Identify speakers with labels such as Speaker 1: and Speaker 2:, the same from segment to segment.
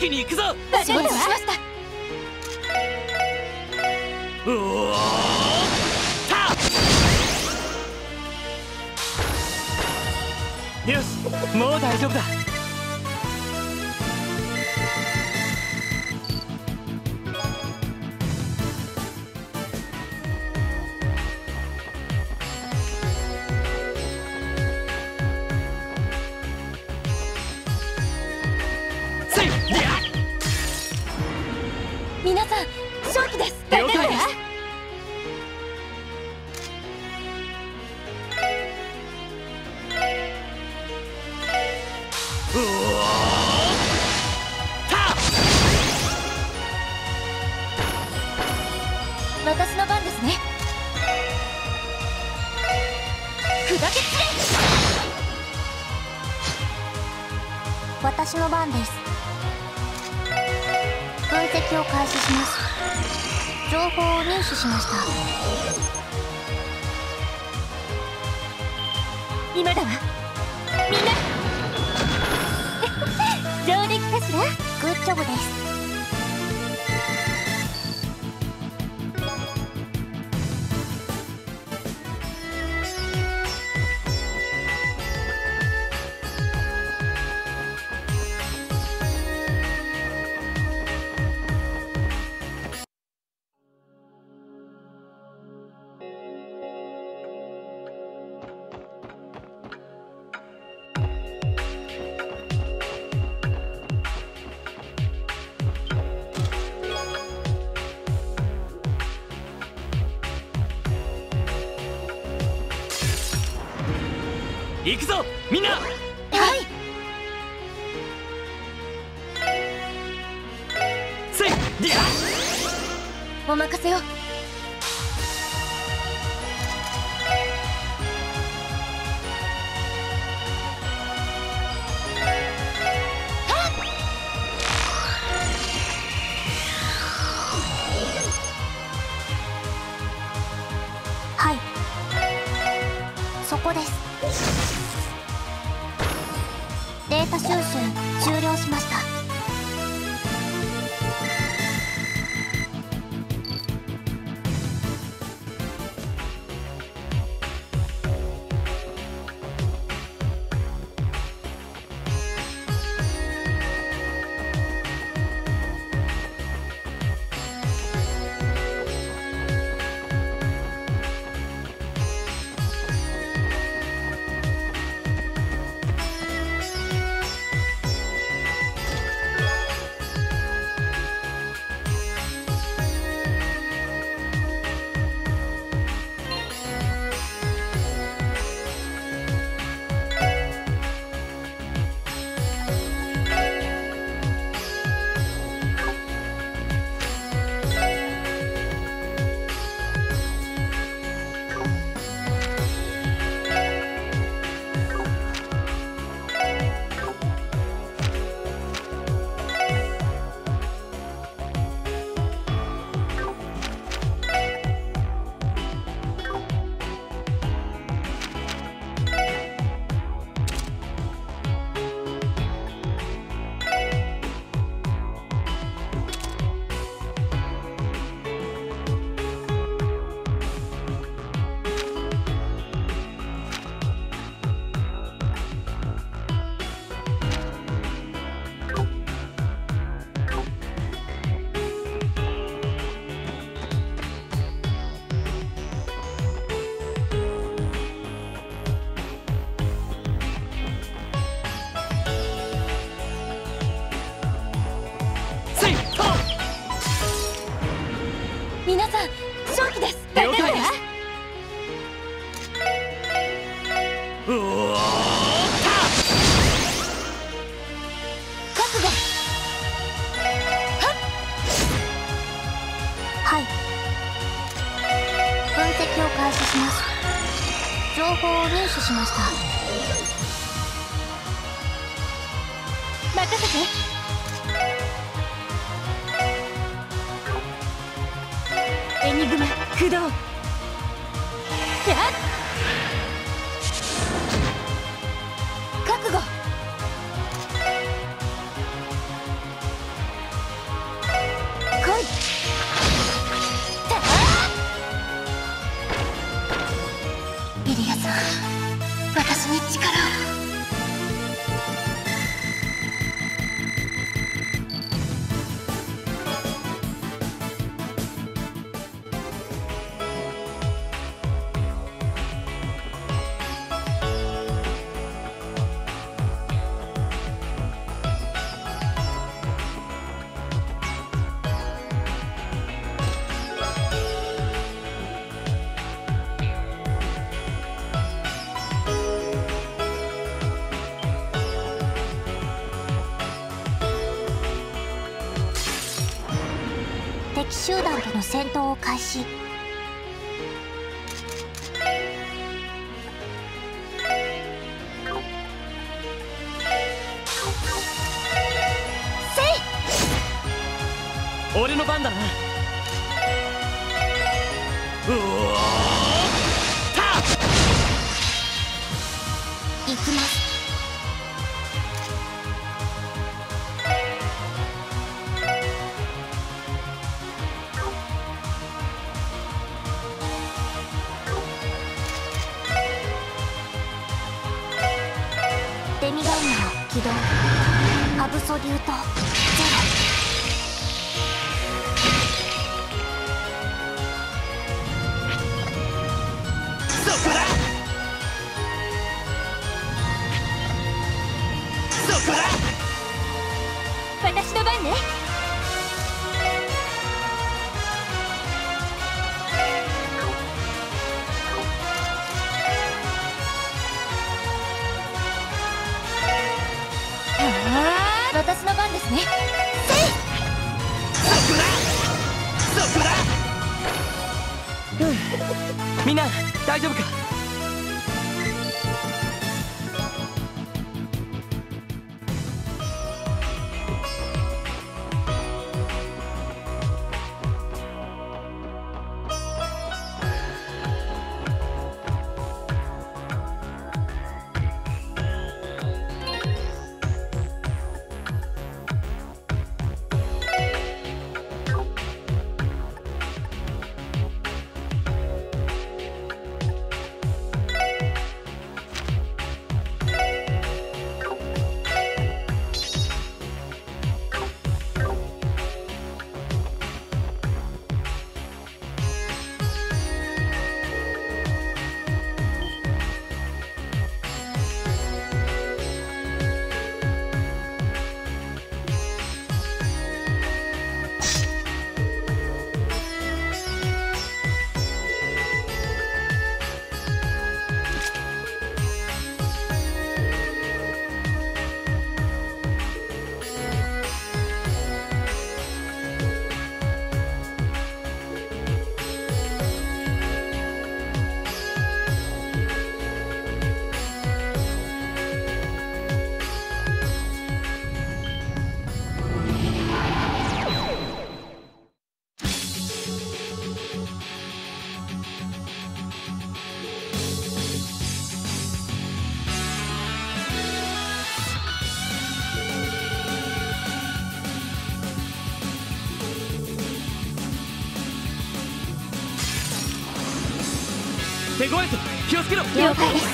Speaker 1: 気に行くぞ。
Speaker 2: 承知しました。
Speaker 1: うだたよしもう大丈夫だ。
Speaker 2: 戦闘を開始。
Speaker 1: 気をつけろ
Speaker 2: 了解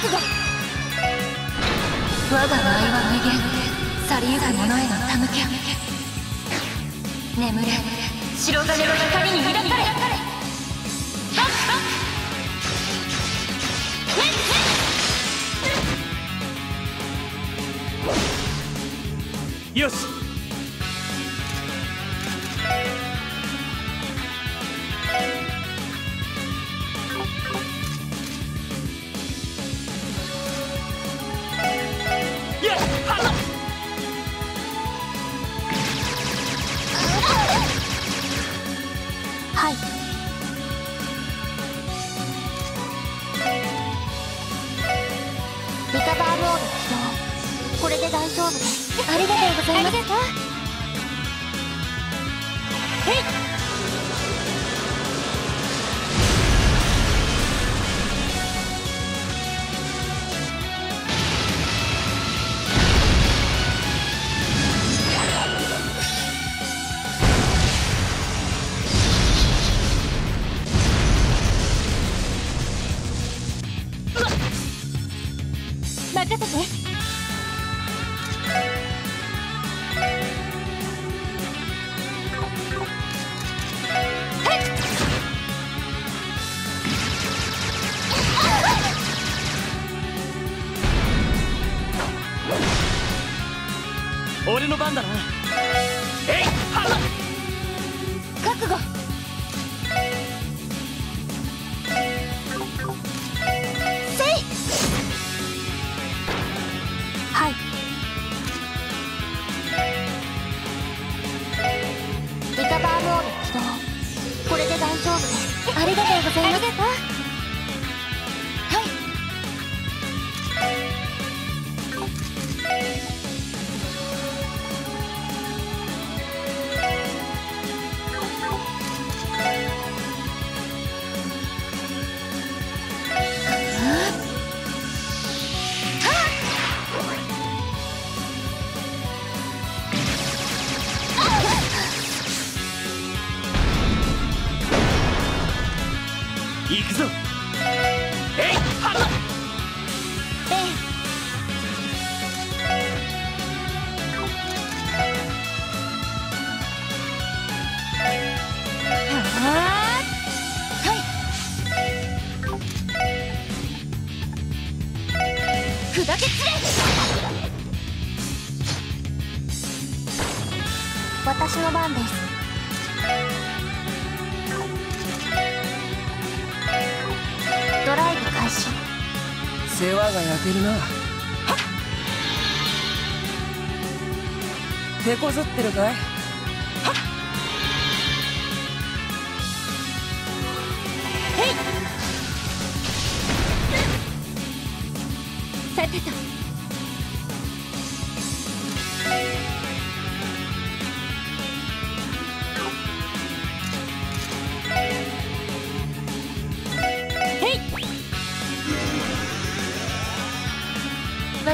Speaker 2: 覚悟我が舞は無限去りゆく者への手向け。眠れ。白金の光に抱かれ。
Speaker 1: よし。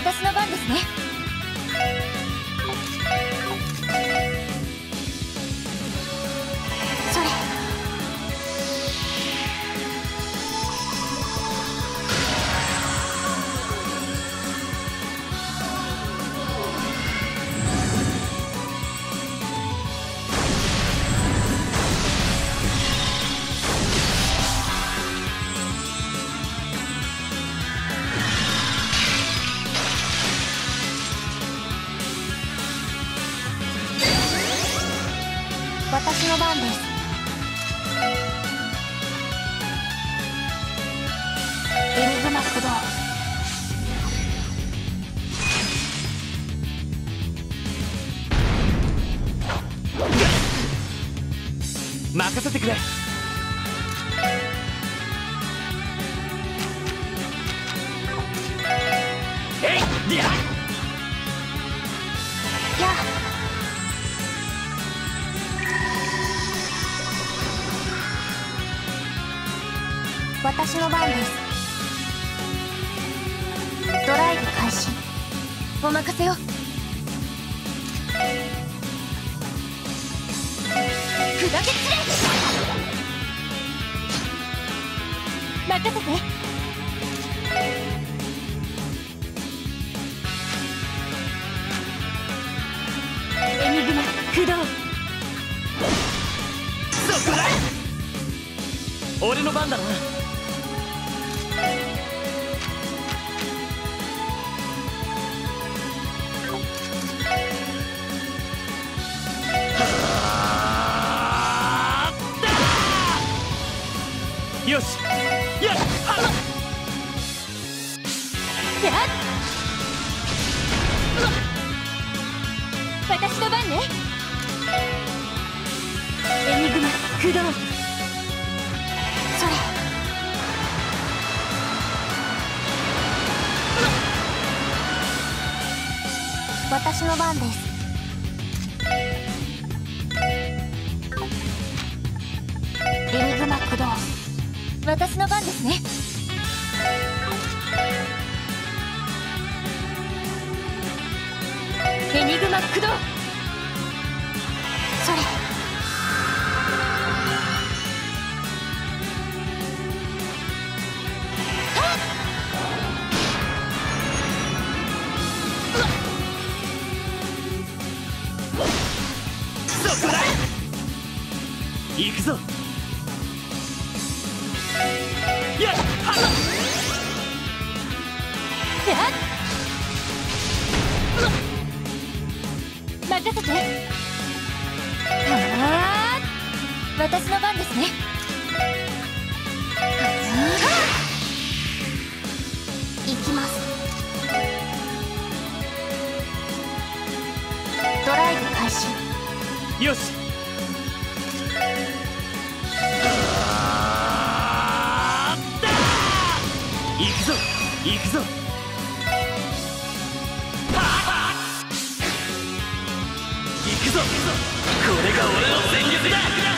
Speaker 2: 私の番ですね。
Speaker 1: こ
Speaker 2: れ
Speaker 1: が俺の戦術だ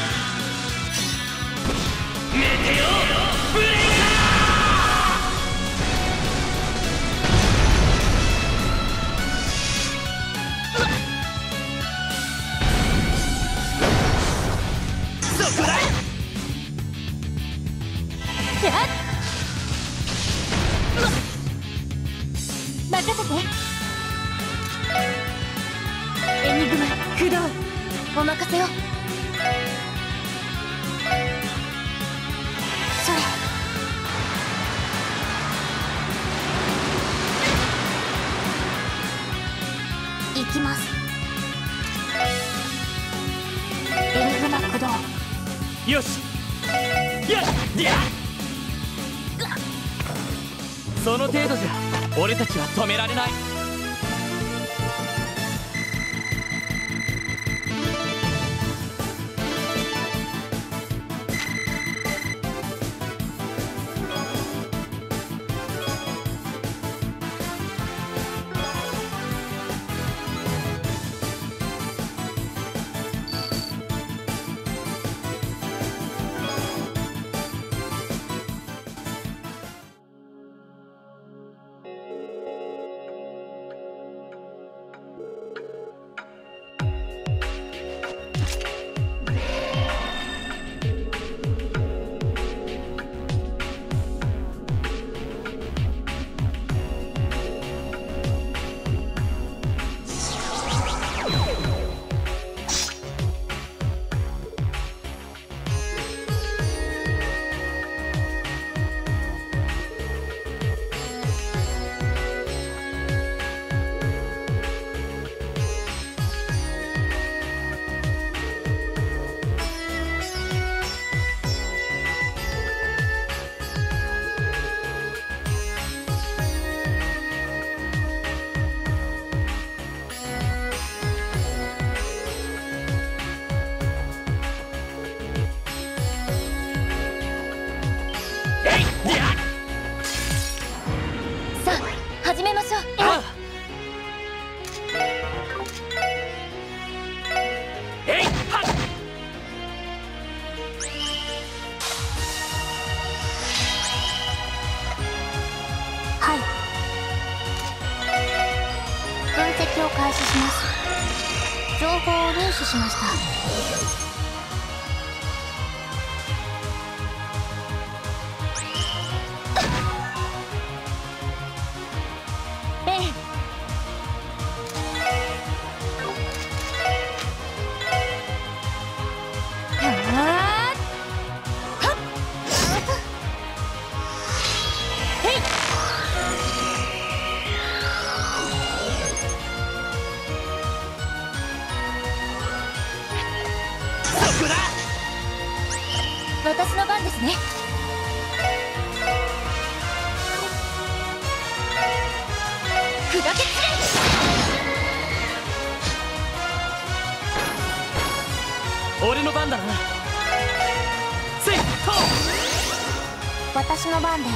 Speaker 3: 私の番です。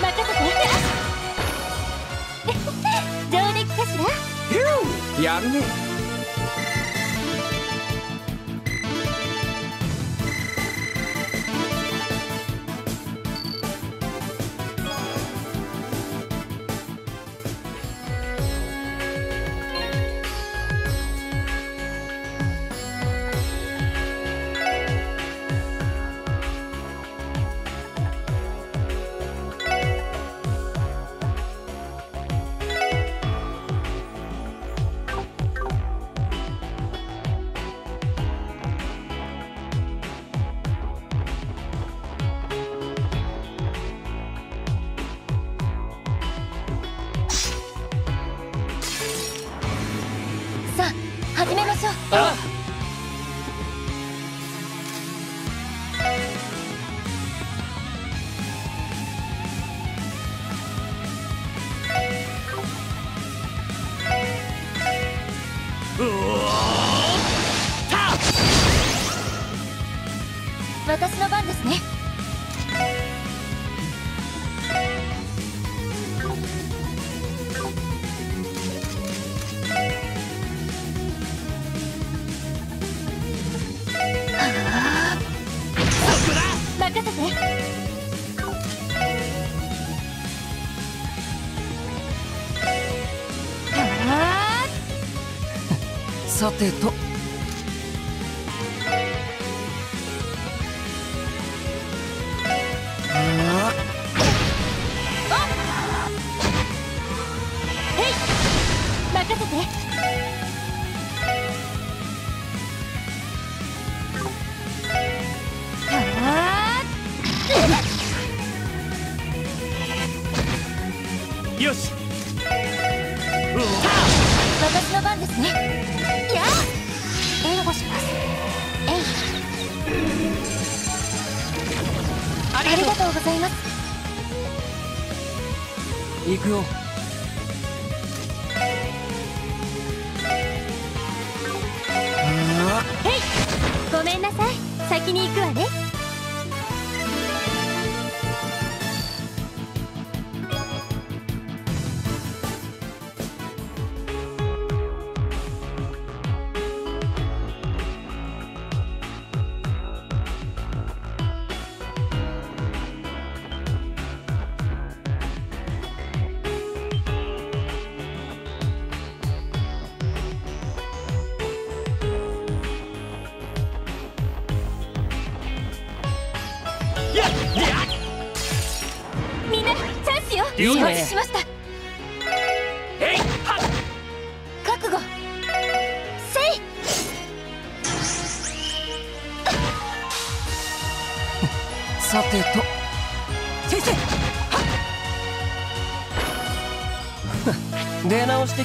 Speaker 3: 任せて。上出来かしら？
Speaker 4: やるね。
Speaker 3: て
Speaker 5: と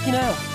Speaker 3: 的な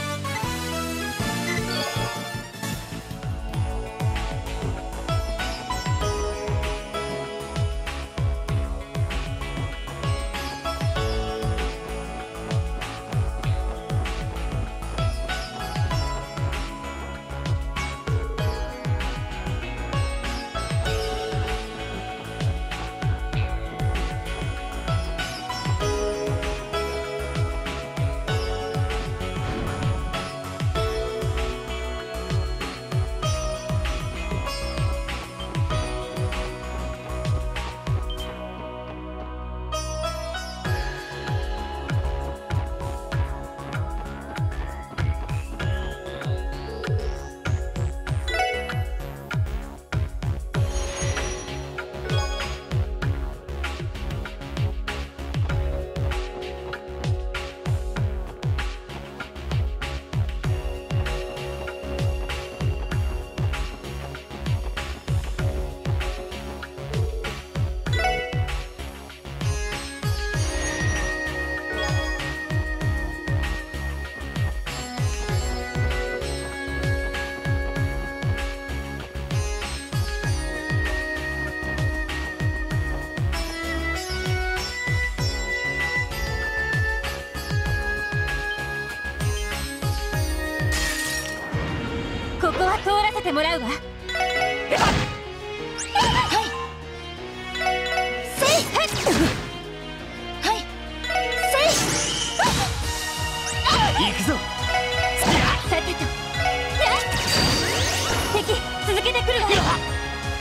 Speaker 5: て
Speaker 3: もらうわ。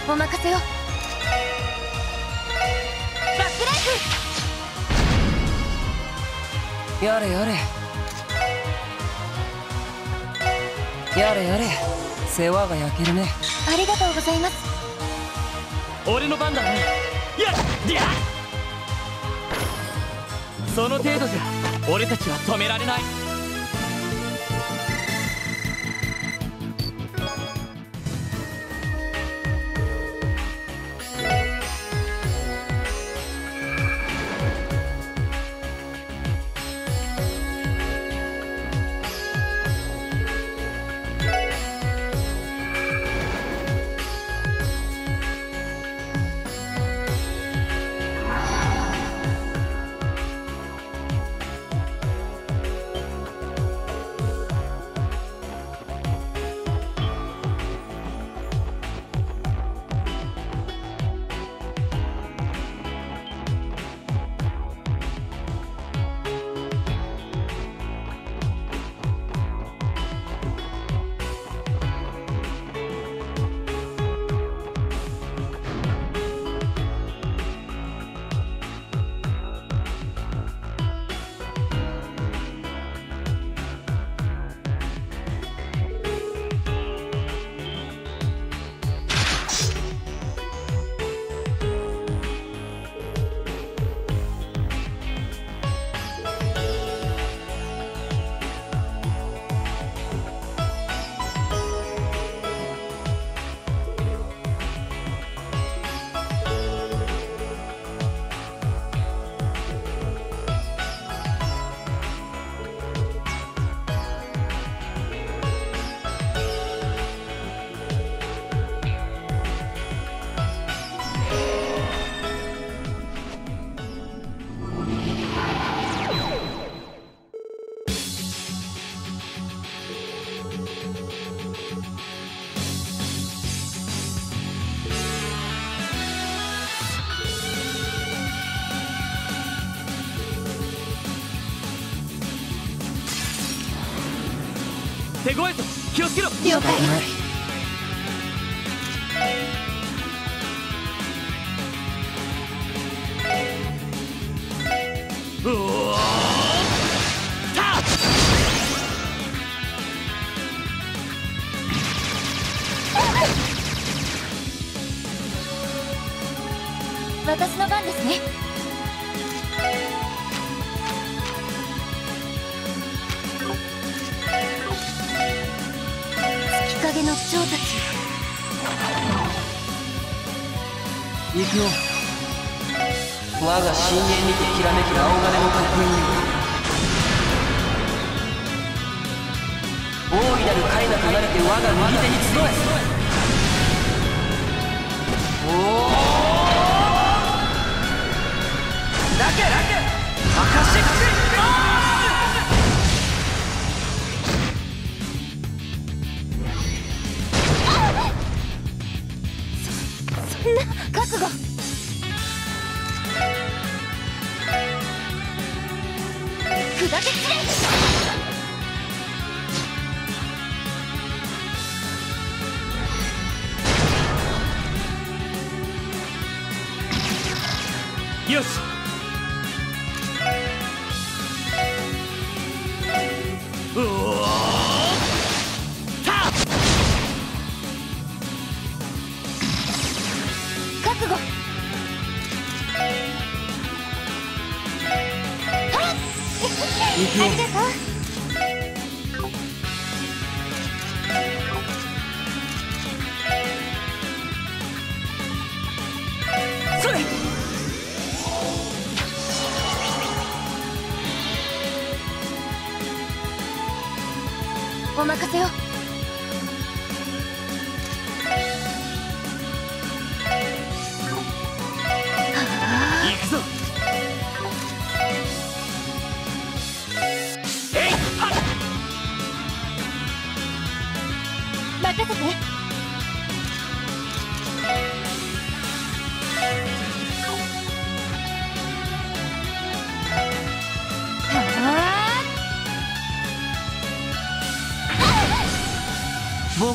Speaker 3: お任せバックライフ
Speaker 5: やれやれ。世話が焼けるね。
Speaker 3: ありがとうございます。
Speaker 1: 俺の番だねやっやその程度じゃ俺たちは止められない。
Speaker 6: 怖いぞ気をつけろ。
Speaker 5: 了解。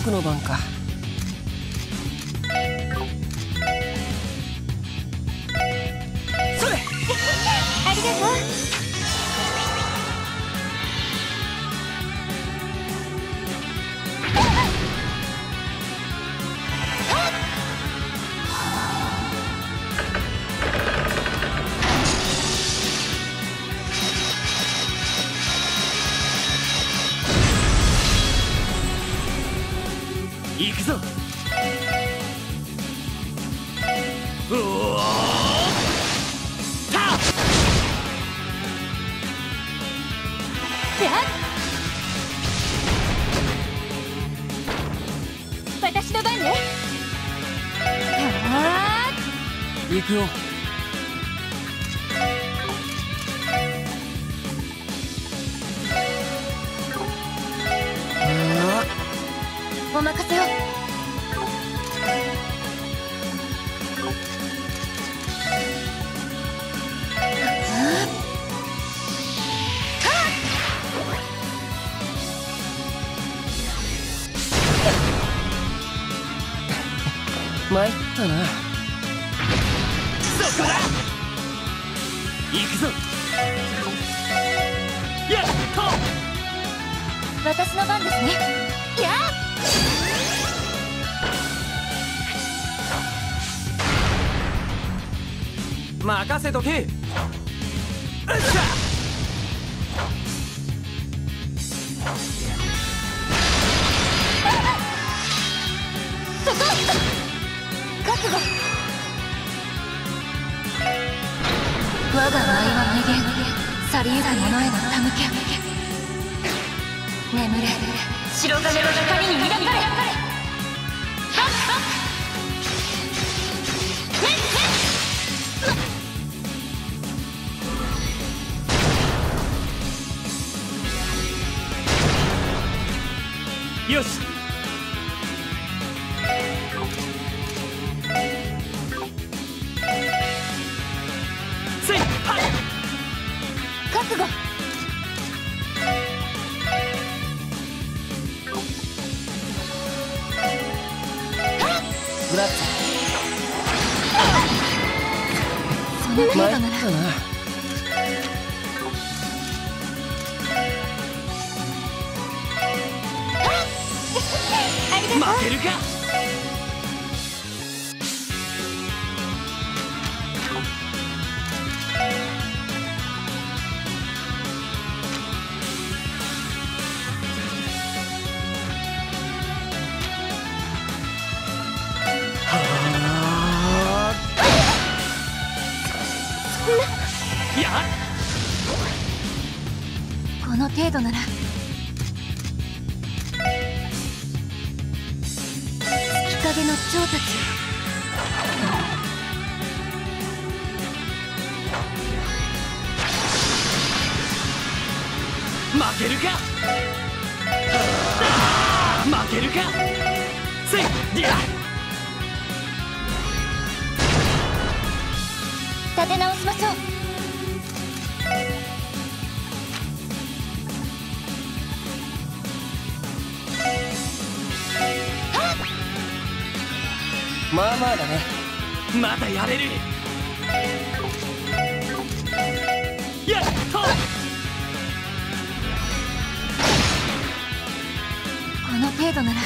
Speaker 1: 僕の番か。
Speaker 6: く
Speaker 1: よ
Speaker 5: お任せを。
Speaker 1: 参ったな。
Speaker 6: तो थे। や
Speaker 5: れ
Speaker 1: る。やっと
Speaker 6: この程度なら。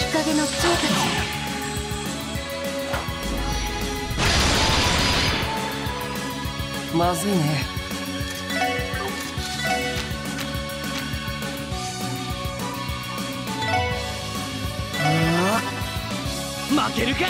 Speaker 6: 月影の蝶たち
Speaker 5: まずいね
Speaker 1: けるか？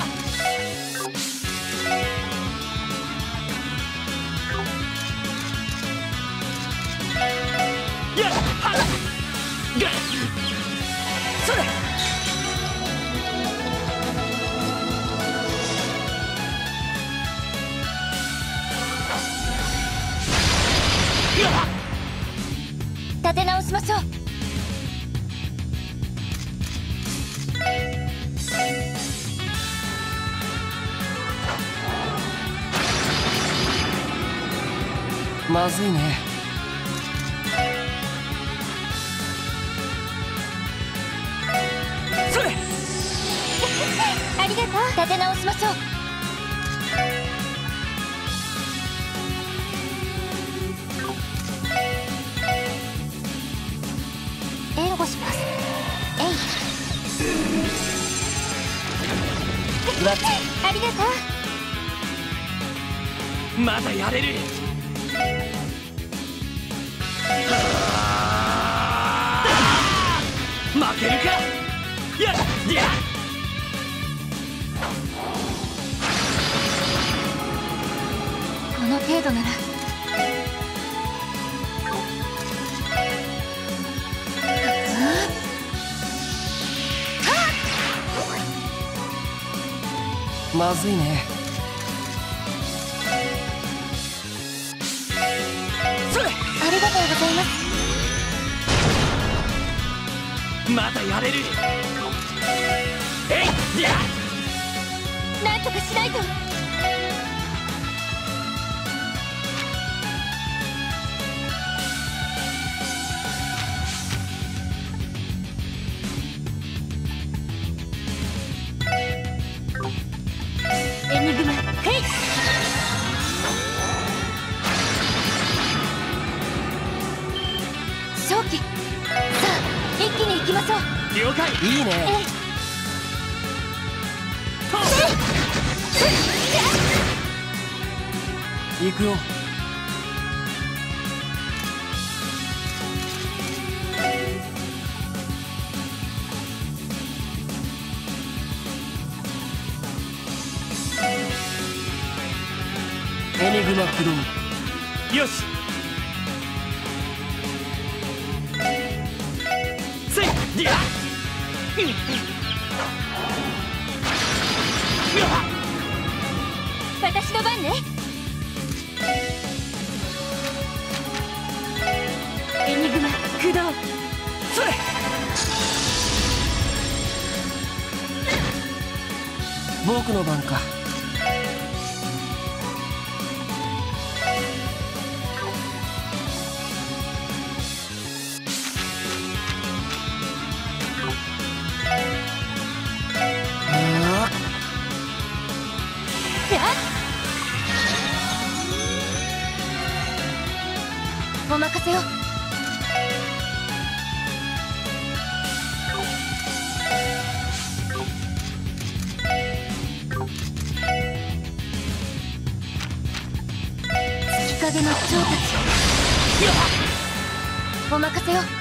Speaker 6: 立て直しましょう。
Speaker 5: まずいね。
Speaker 1: それ！
Speaker 6: ありがとう。立て直しましょう。援護します。えい。
Speaker 5: ラッツ
Speaker 6: ありがとう。
Speaker 1: まだやれる
Speaker 5: まずいね。
Speaker 1: それ
Speaker 6: ありがとうございます。
Speaker 1: まだやれる。えいや
Speaker 6: なんとかしないとお任せよお任せ
Speaker 1: よ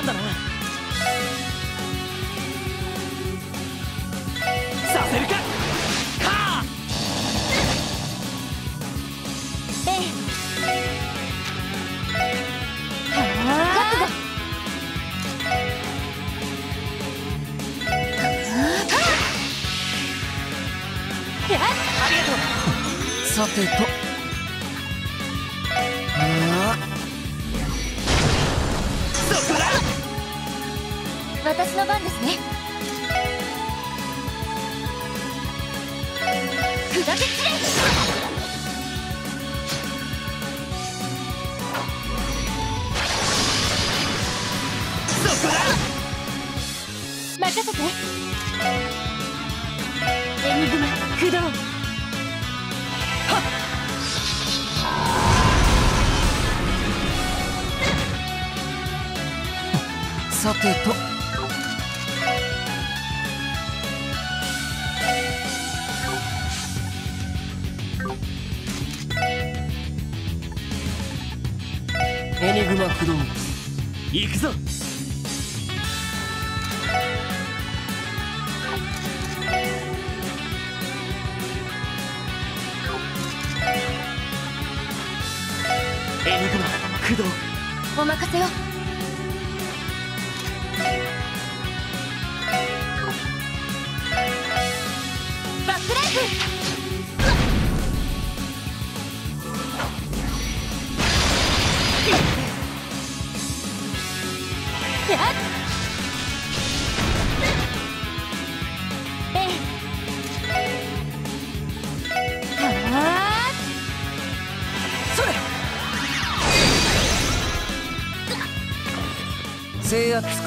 Speaker 1: なんだ
Speaker 3: な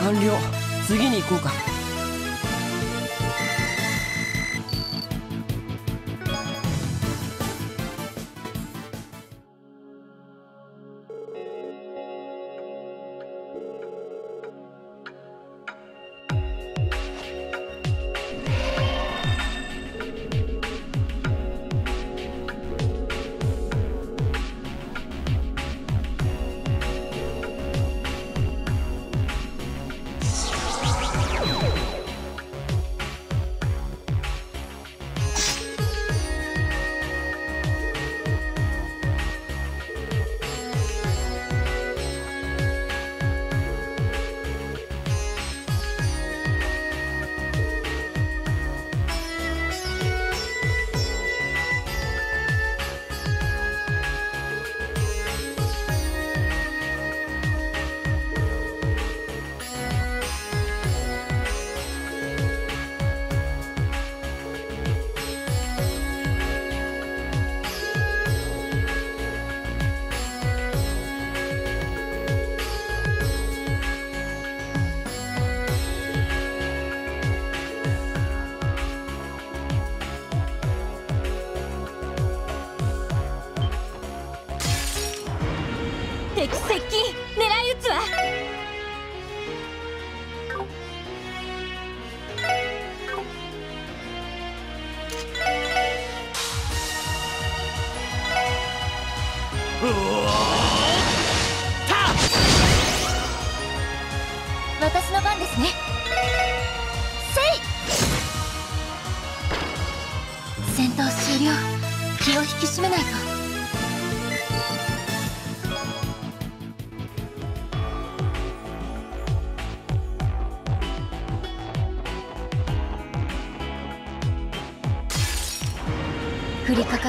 Speaker 3: 完了。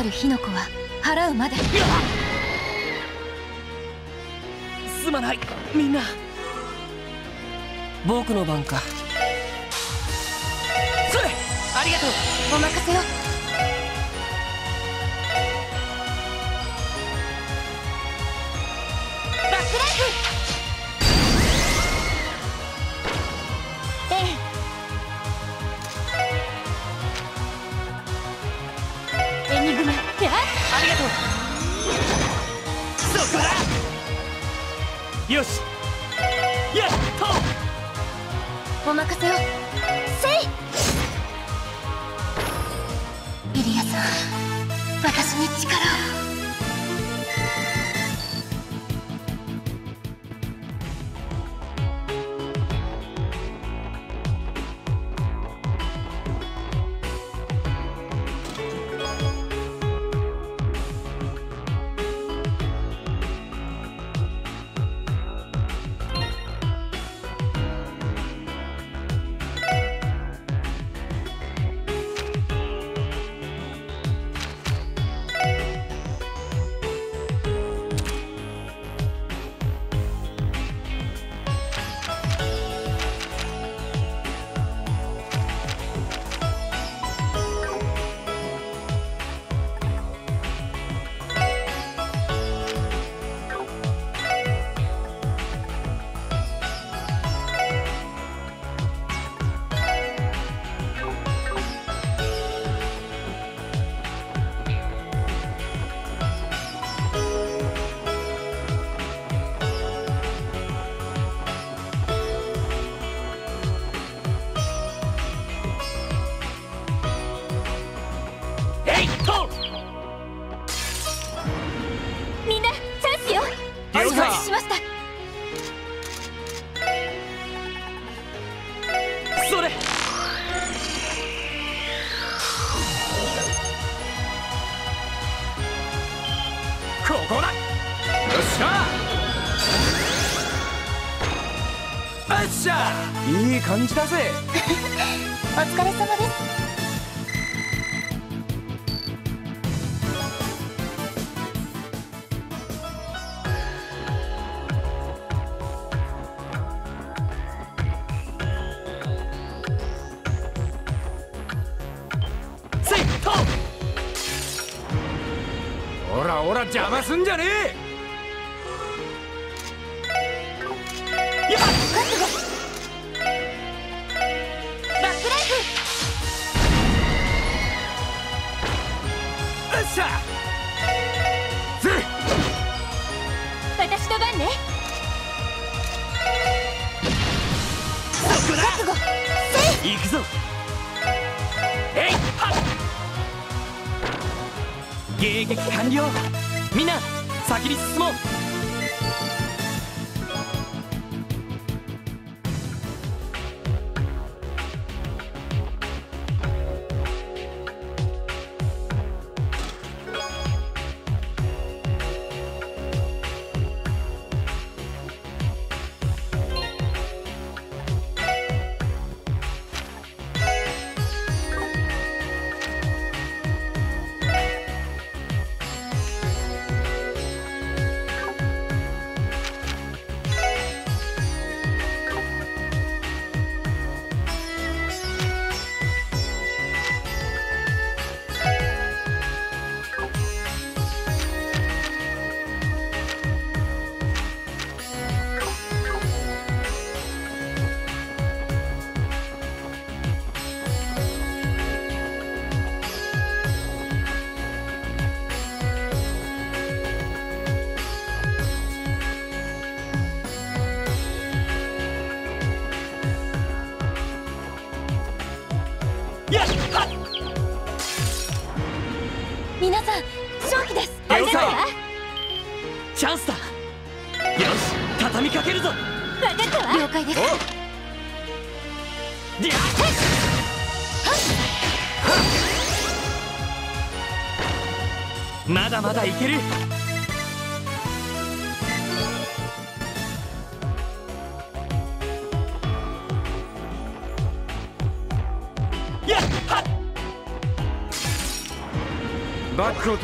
Speaker 6: る火の粉は払うまで。
Speaker 1: すすまない。みんな。
Speaker 3: 僕の番か。
Speaker 1: それありがとう。
Speaker 6: お任せを。
Speaker 1: 邪魔すんじゃねえ！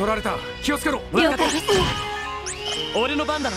Speaker 1: 取られた。気をつけろ。俺の番だな。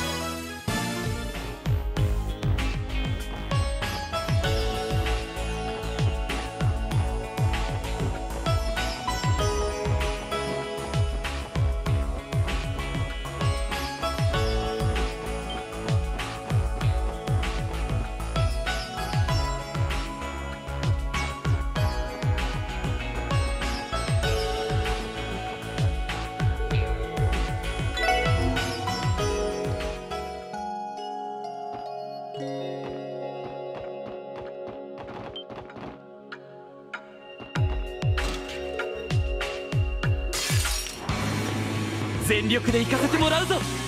Speaker 2: で
Speaker 1: 行かせてもらうぞ。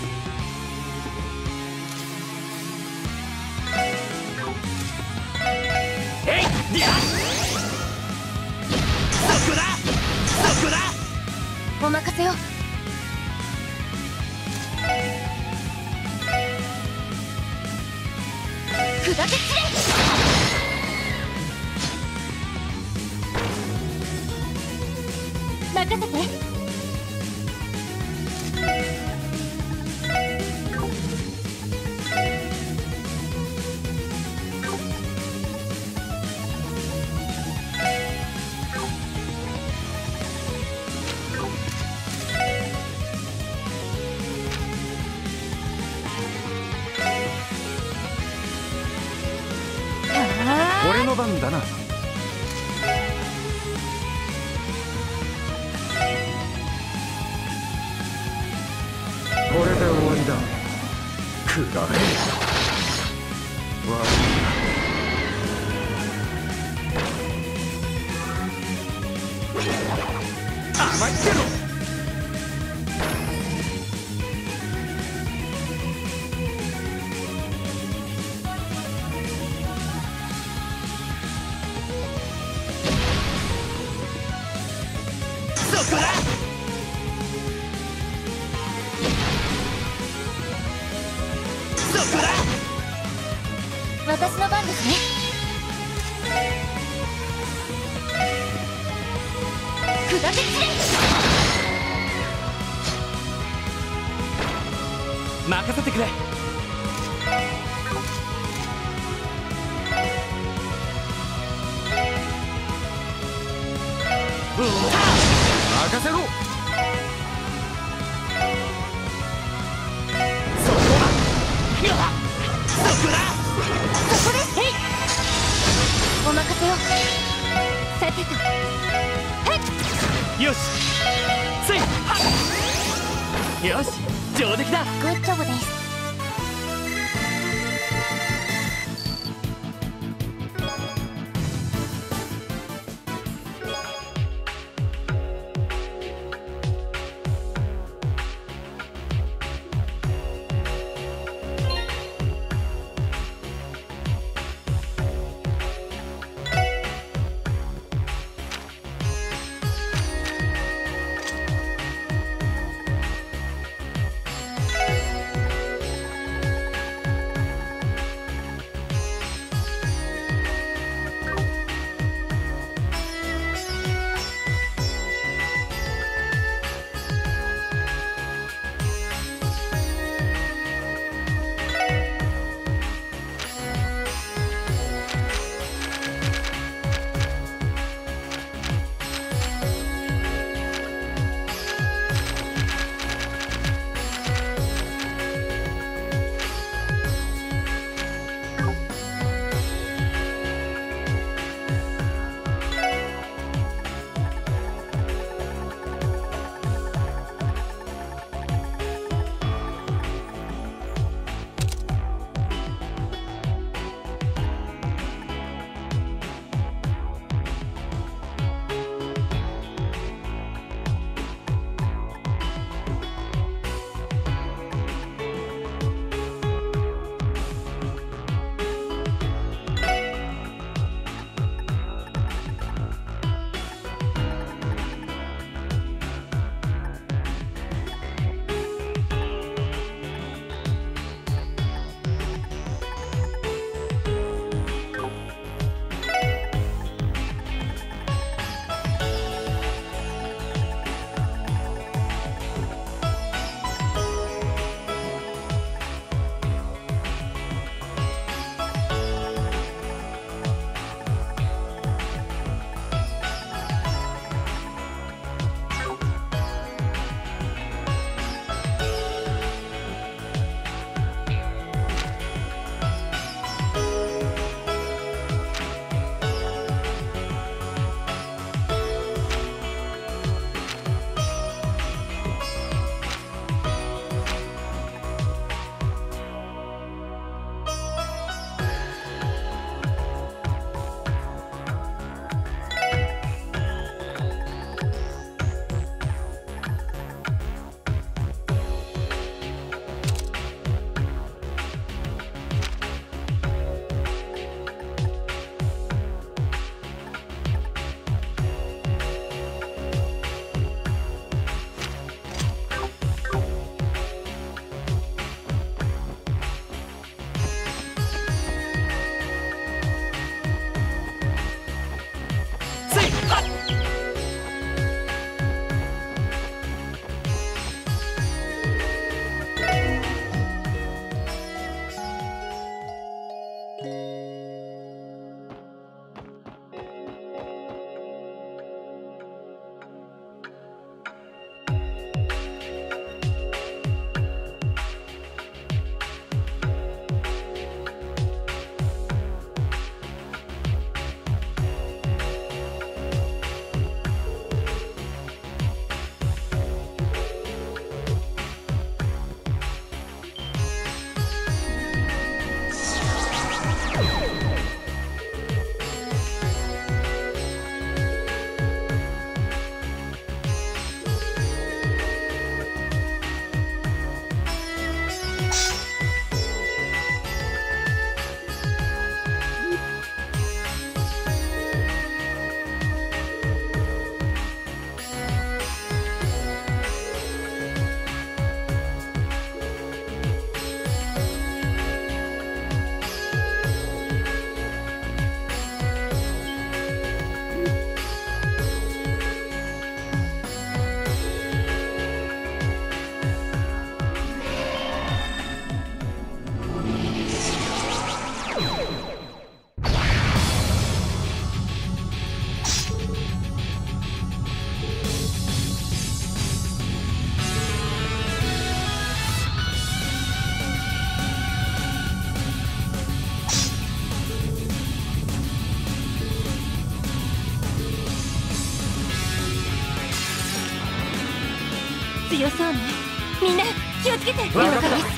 Speaker 7: けて
Speaker 4: 了解で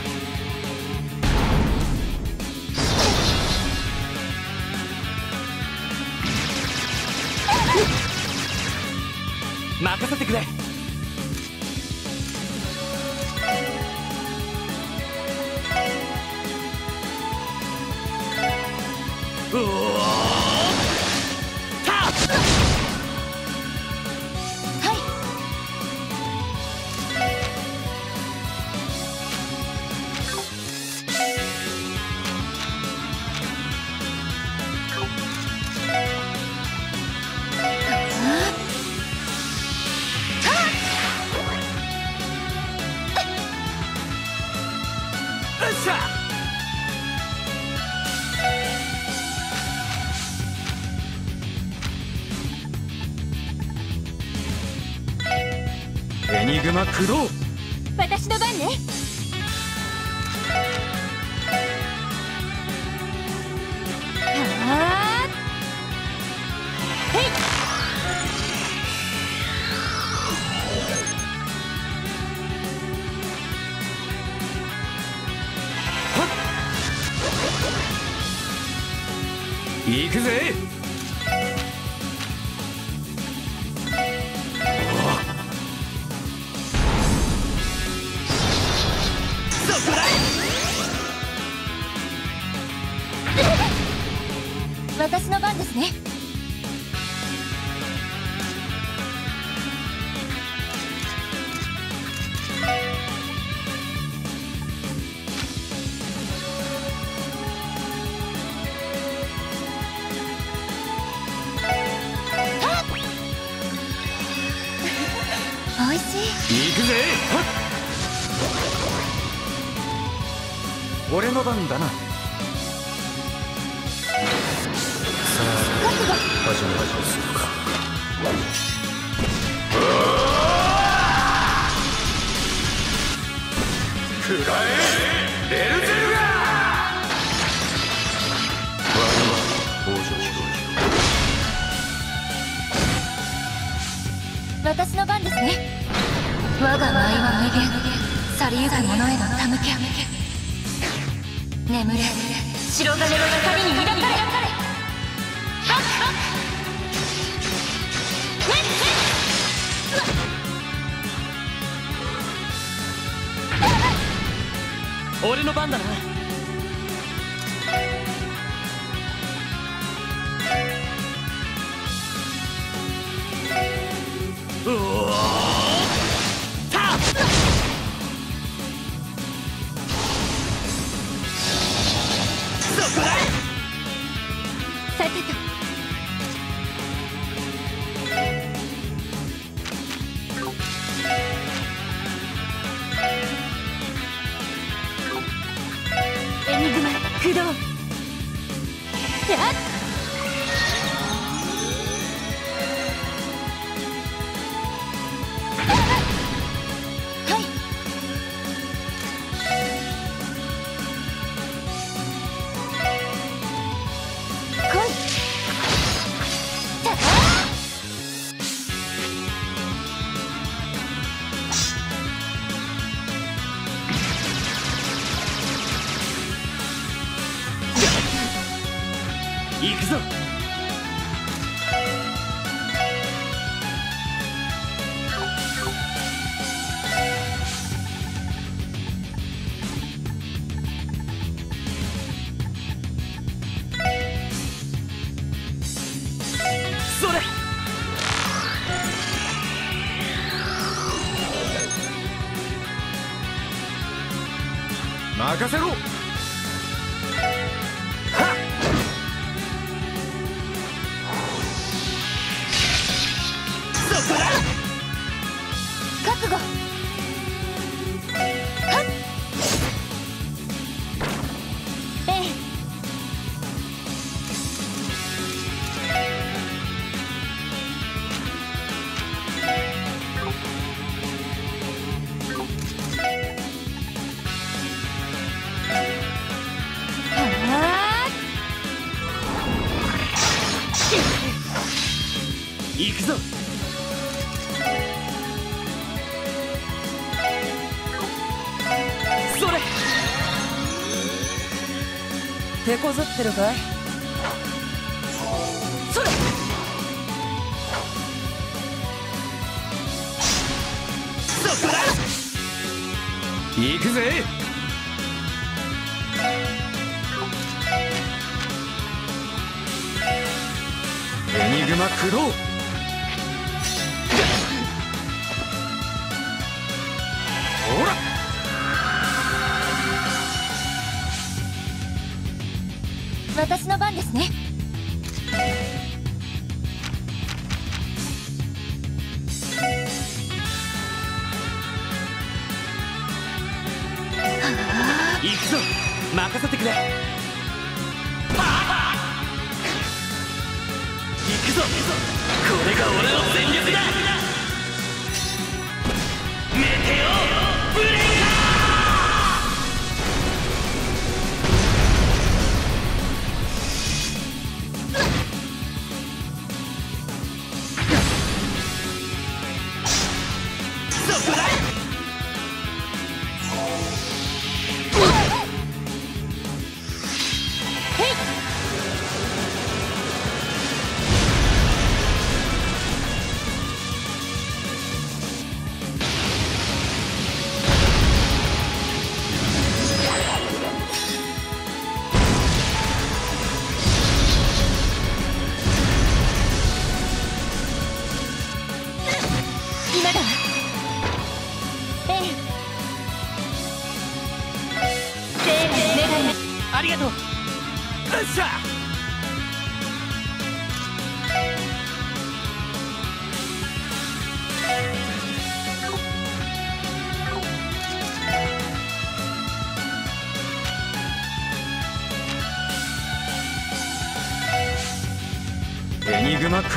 Speaker 4: 九郎逃げ去りゆく者への手向け。眠れ。白金の光に抱かれ。
Speaker 1: 俺の番だな。う
Speaker 4: わてた
Speaker 1: 手こず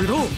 Speaker 4: ニグ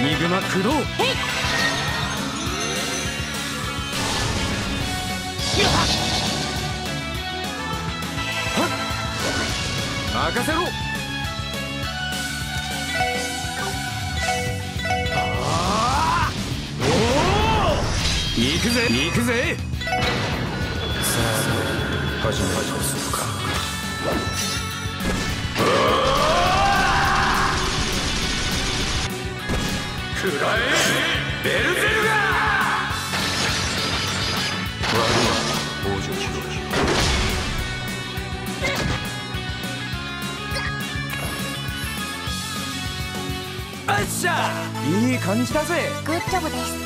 Speaker 4: ニグマ駆動任せろ。
Speaker 2: あ
Speaker 4: ー。おお行くぜ行くぜ。さあ始め始めするくらえベルゼルガ我は王女騎よっしゃいい感じだぜ。
Speaker 2: グッジョブです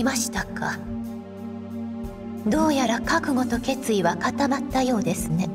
Speaker 7: 来ましたか？どうやら覚悟と決意は固まったようですね。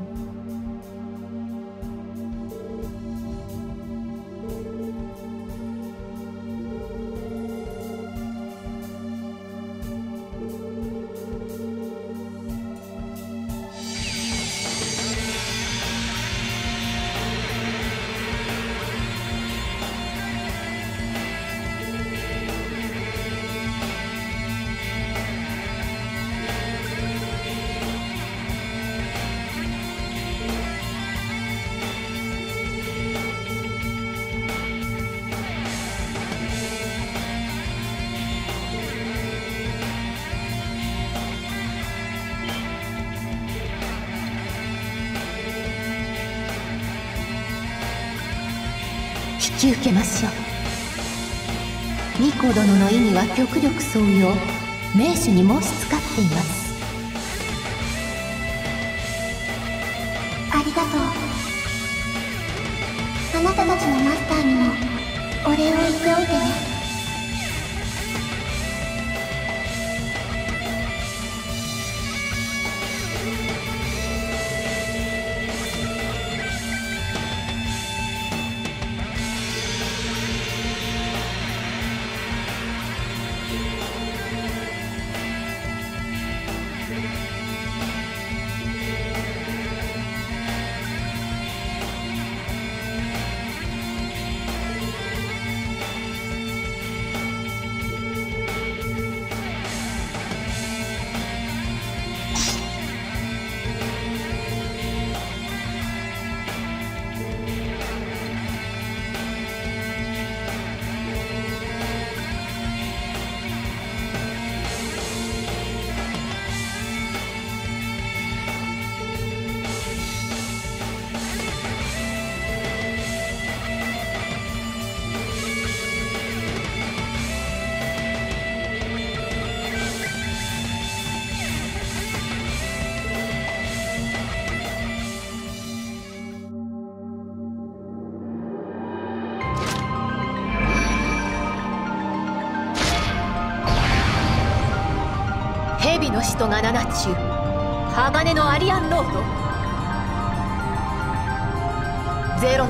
Speaker 7: は極力そうよ。名手に申し使っています。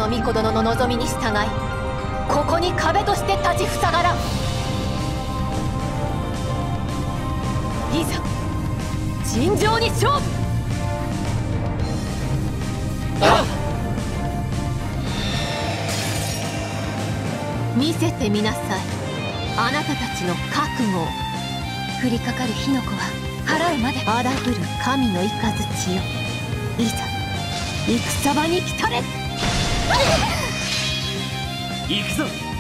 Speaker 8: の
Speaker 7: 巫女殿の望みに従いここに壁として立ちふさがらん。いざ尋常に勝負。見せてみなさい。あなたたちの覚悟を。降りかかる火の粉は払うまで。荒ぶる神の雷よいざ戦場に来たれ
Speaker 2: 行くぞ。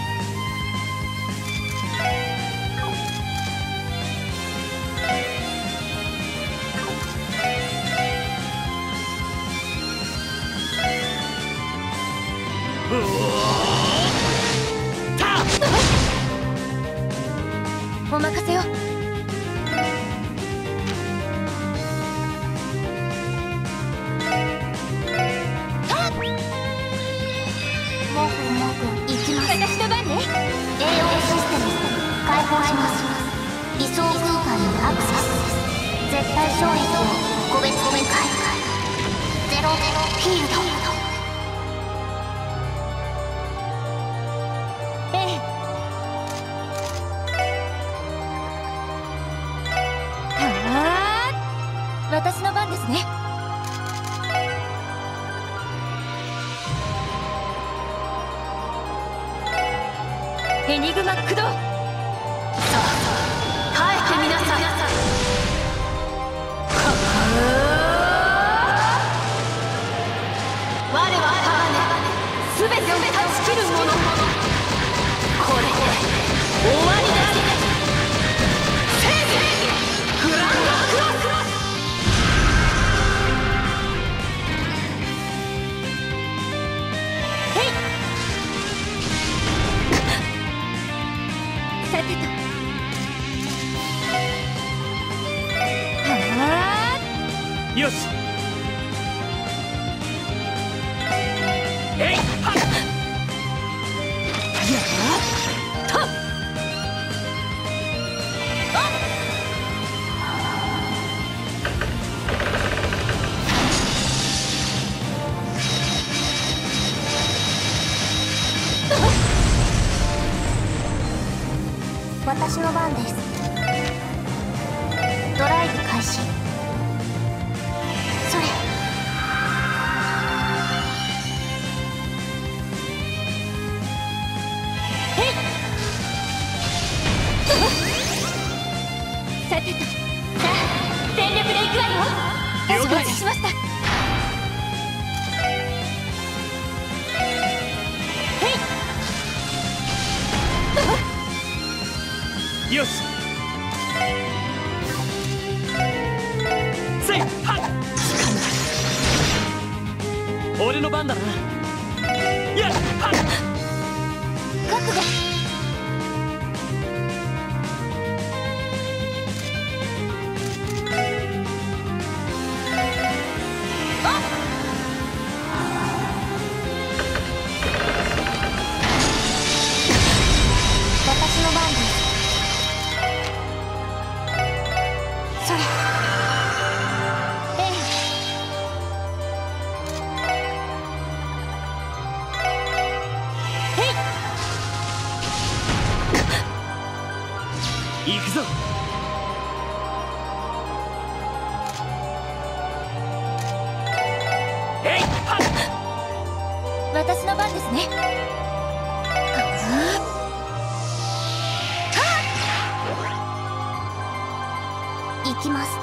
Speaker 8: 行きます。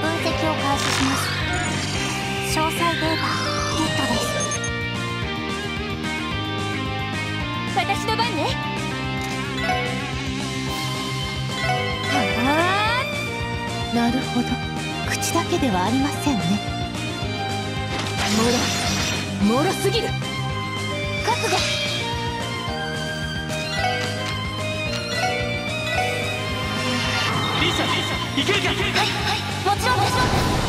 Speaker 2: 分析を開始します。詳細データゲットです。
Speaker 7: 私の番ね。
Speaker 2: はあ
Speaker 7: なるほど。口だけではありませんね。もろもろすぎる。
Speaker 1: けるか
Speaker 2: はい、はい、もちろんです。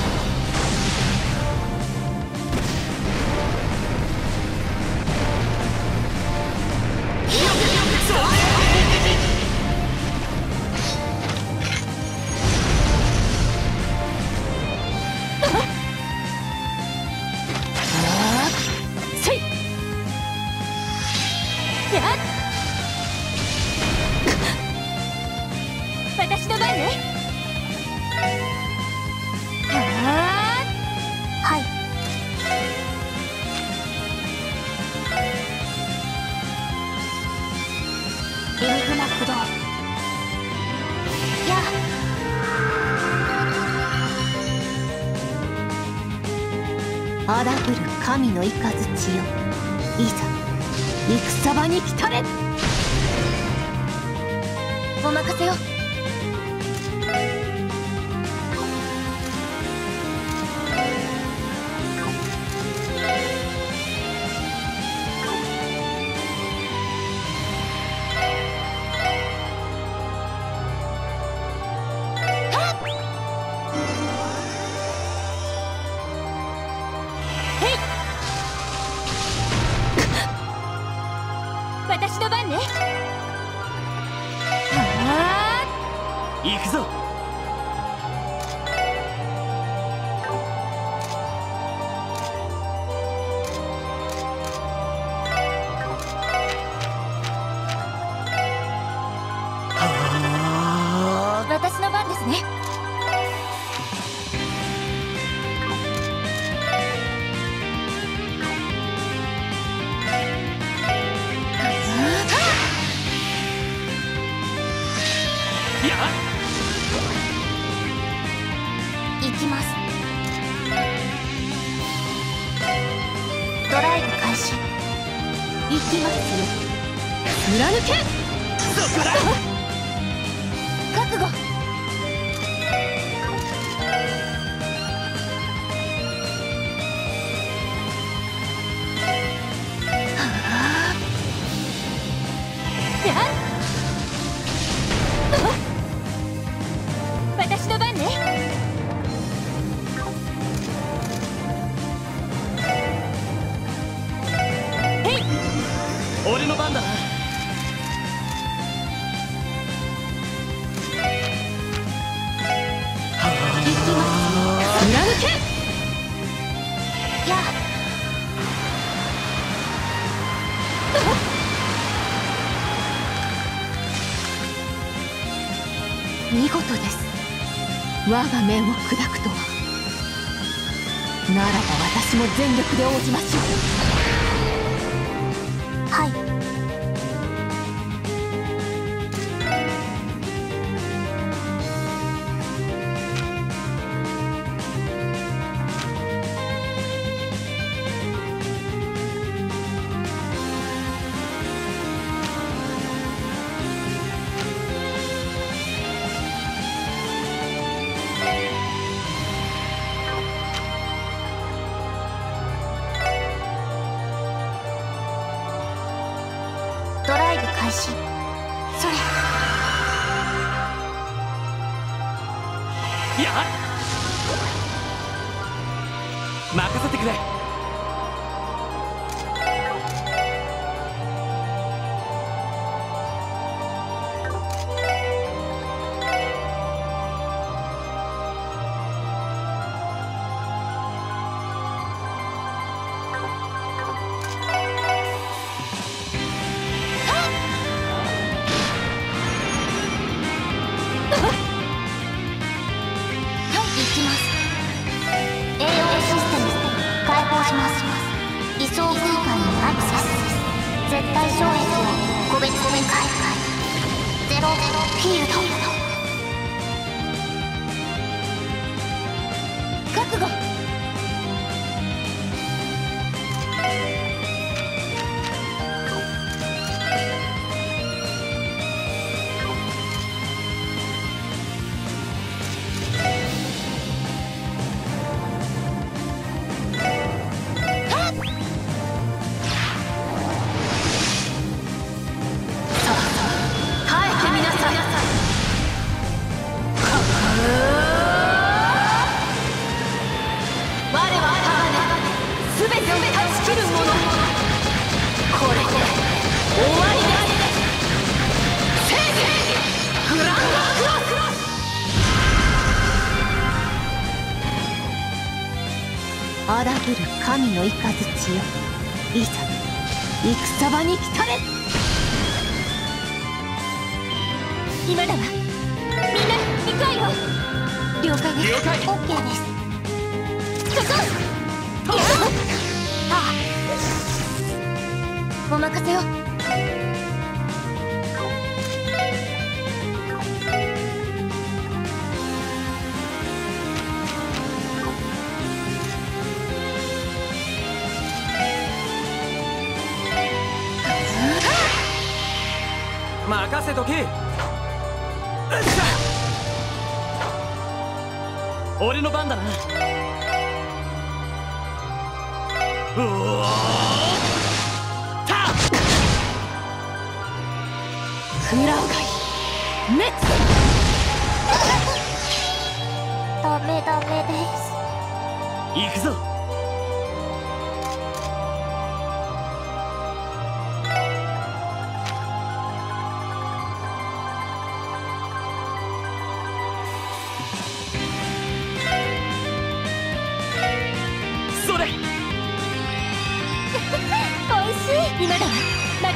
Speaker 7: の雷
Speaker 1: 千代
Speaker 3: 見事です。我が面を砕くとは。ならば私も全力で応じましょう。
Speaker 2: はい。
Speaker 3: 戦場に来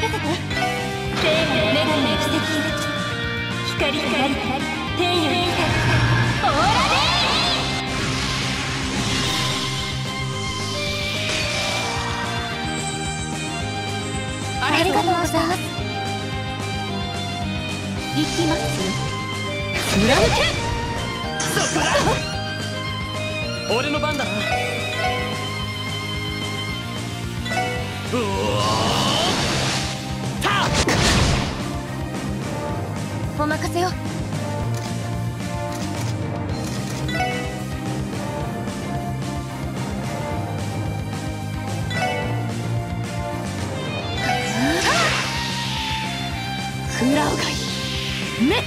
Speaker 2: 任せて
Speaker 3: 聖なる女神の奇跡光光光天より来たオーラデイ
Speaker 2: ありがとうございます
Speaker 3: 行きます貫け
Speaker 1: そこだ俺の番だなうお
Speaker 2: お任せを。
Speaker 3: クラウガイ滅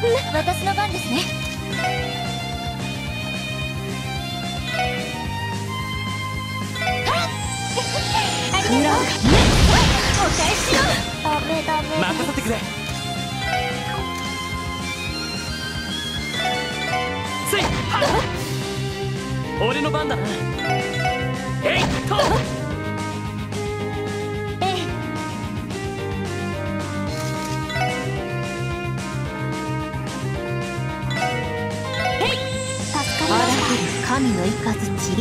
Speaker 2: そんな私の番ですね。
Speaker 1: 任せてくれ。ついは俺の番だ。なえいっと。
Speaker 2: のかず戦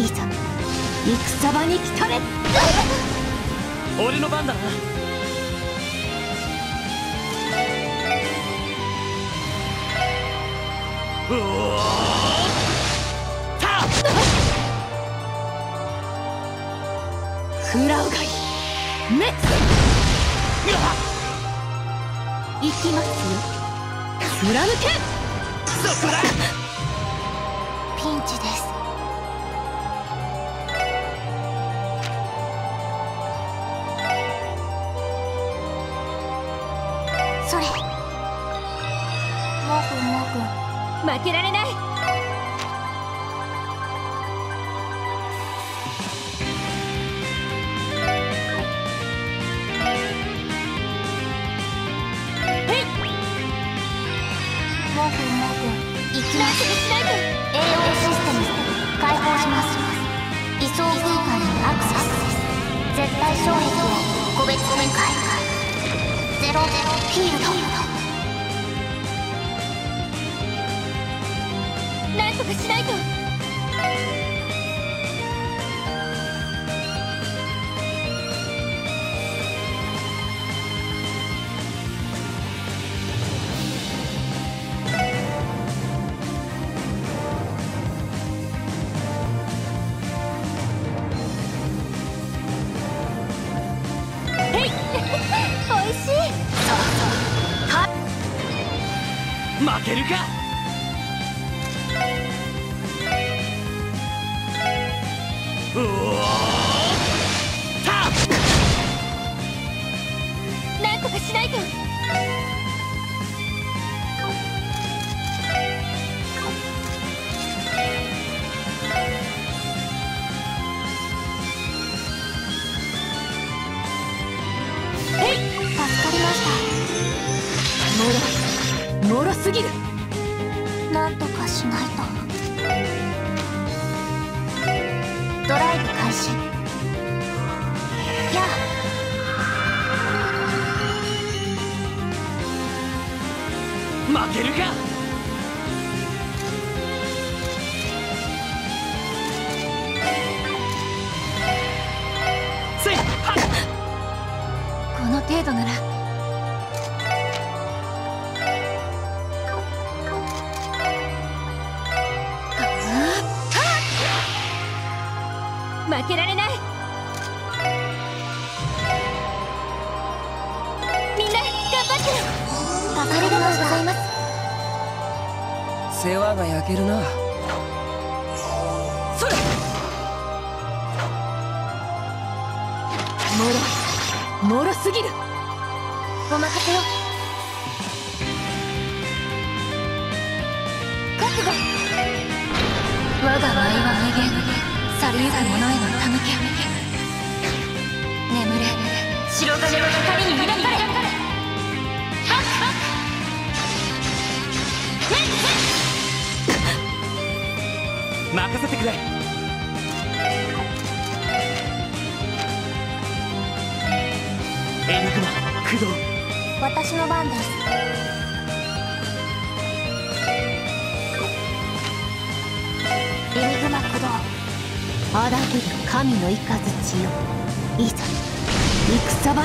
Speaker 2: 場に来たれ
Speaker 1: 俺の番だ。な
Speaker 2: 貫け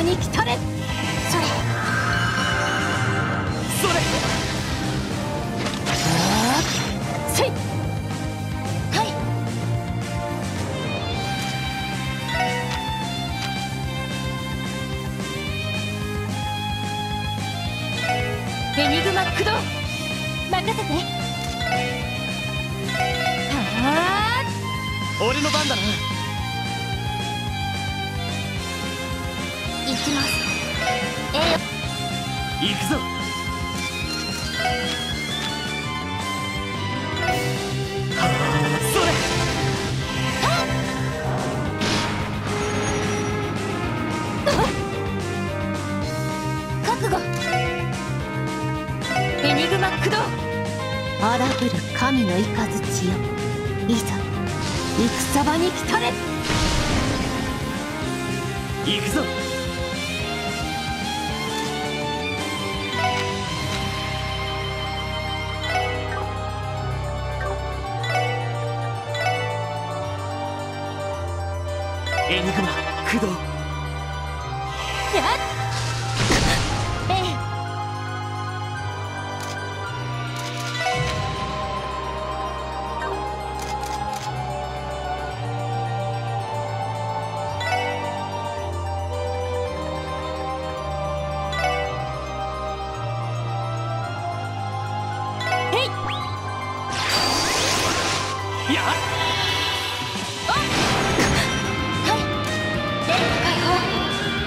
Speaker 2: 戦場に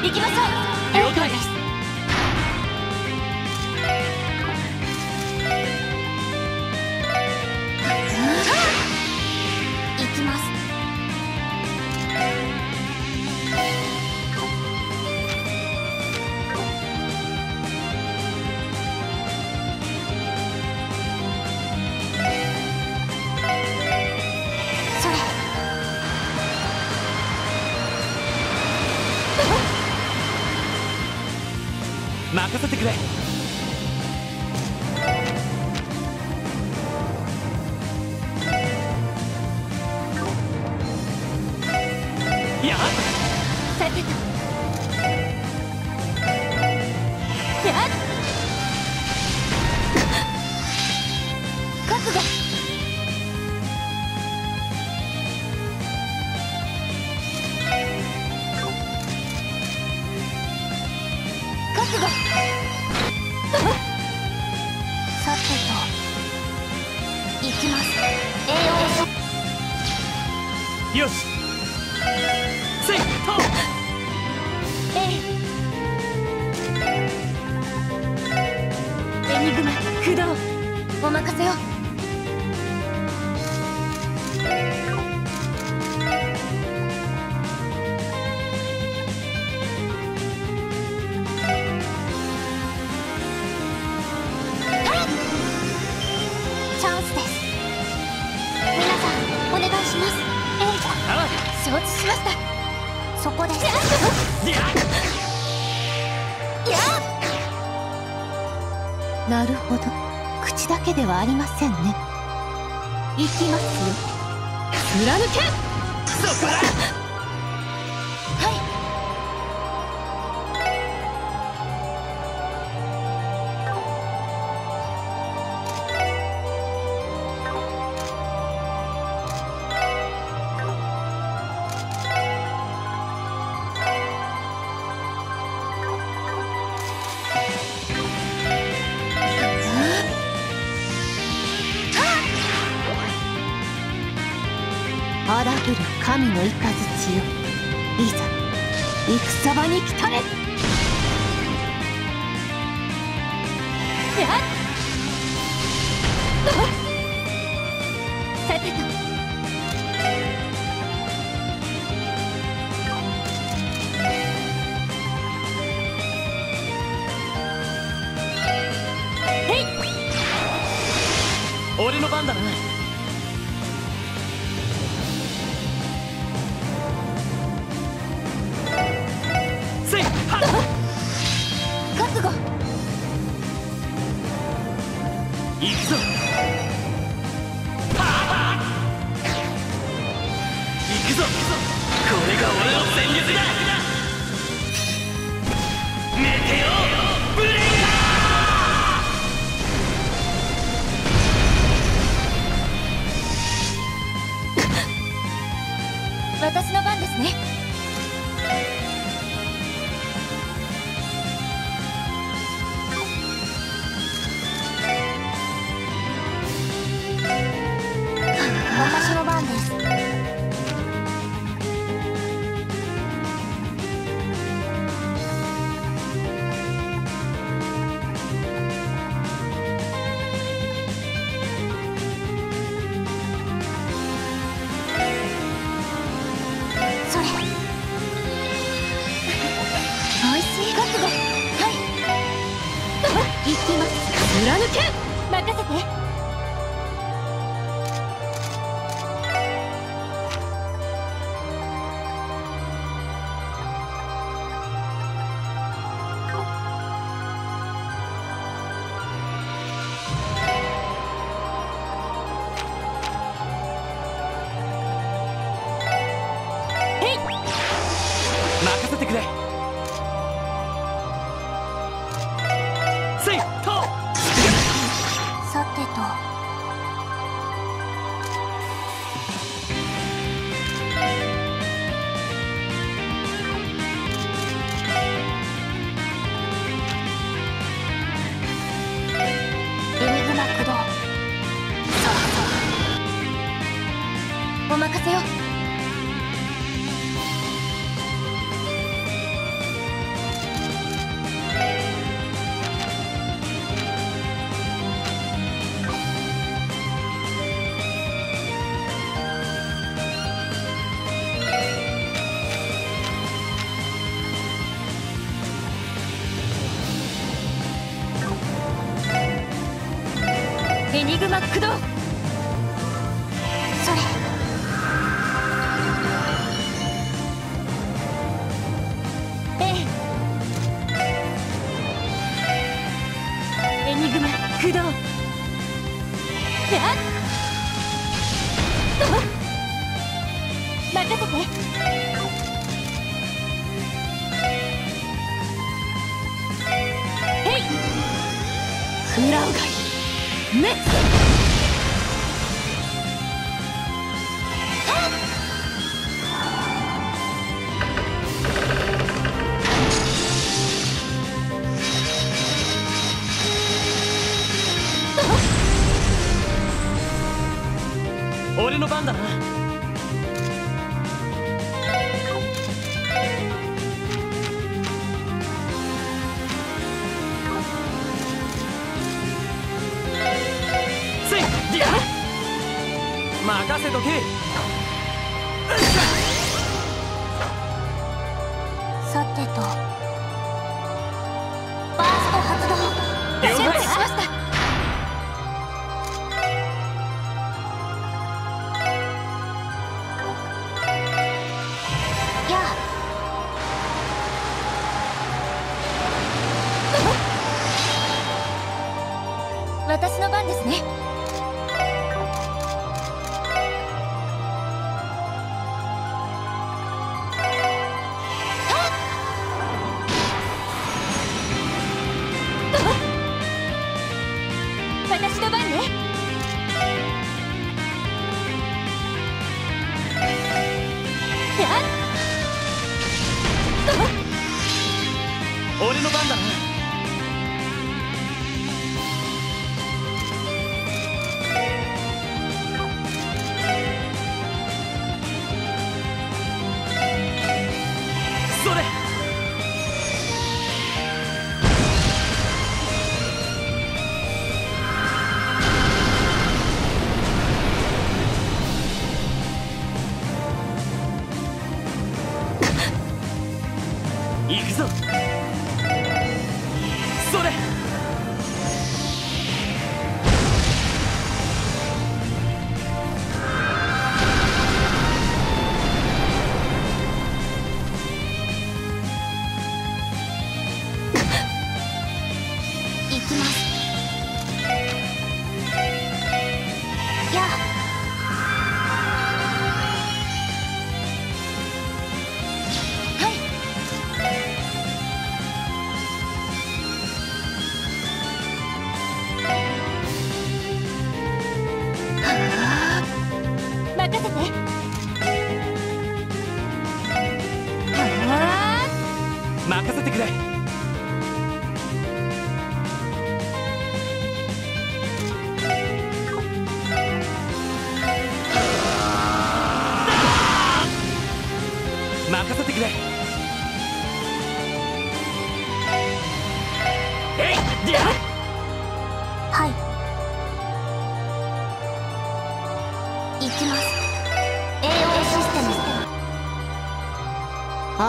Speaker 9: 行きま
Speaker 2: しょう。
Speaker 1: 了解です。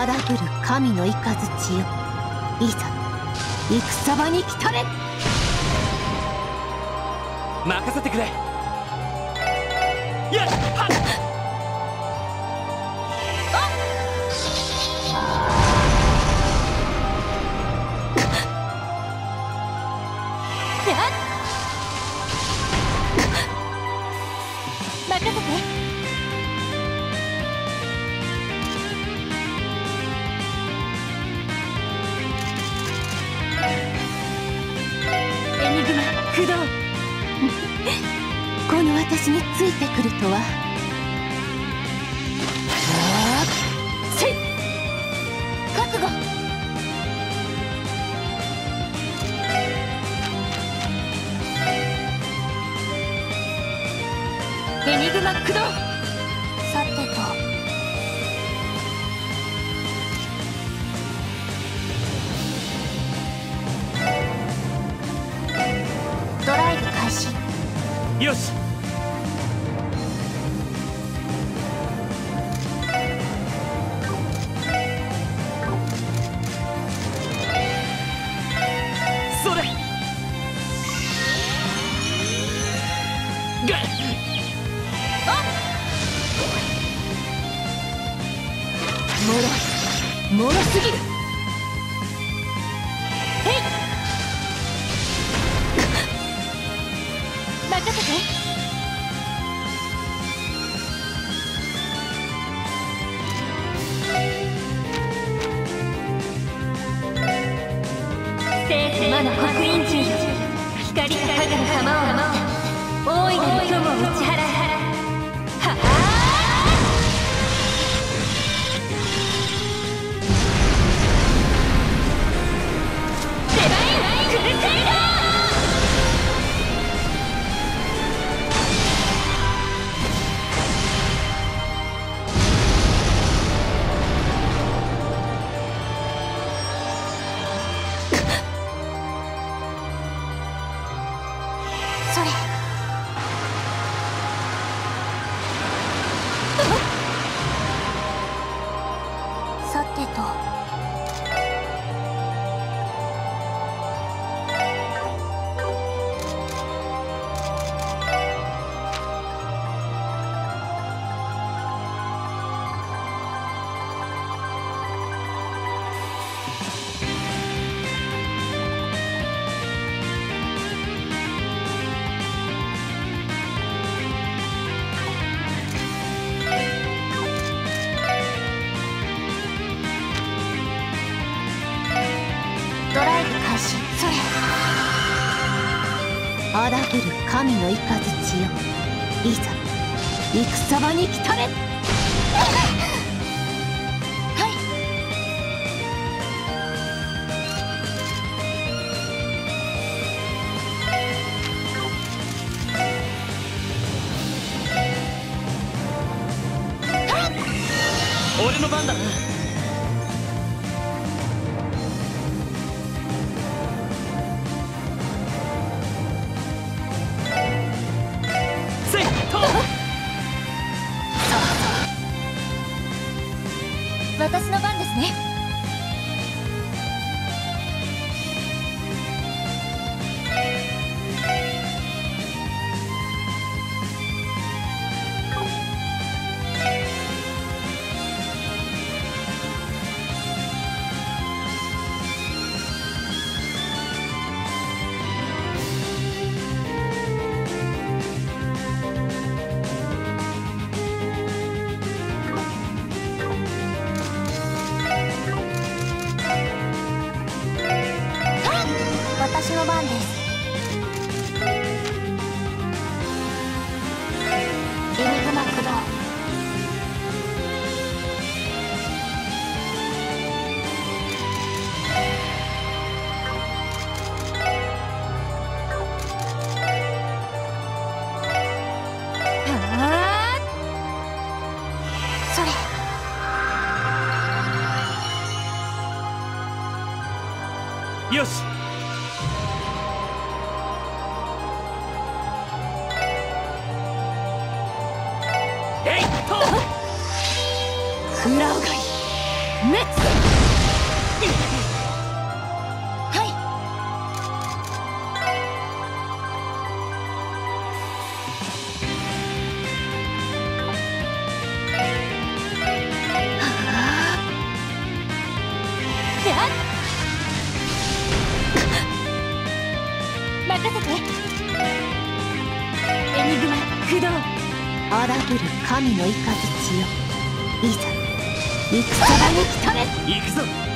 Speaker 2: 荒ぶる神の雷千代い
Speaker 7: ざ戦場に来たれ。
Speaker 3: 任せてくれ。聖地魔の刻印陣よ光と影の玉を守った大いなる雲を打ち払いはデバインクルセイダー
Speaker 7: ニグマ駆動
Speaker 3: 荒ぶる神の雷よ。いざ戦場に来たれ
Speaker 1: 行くぞ。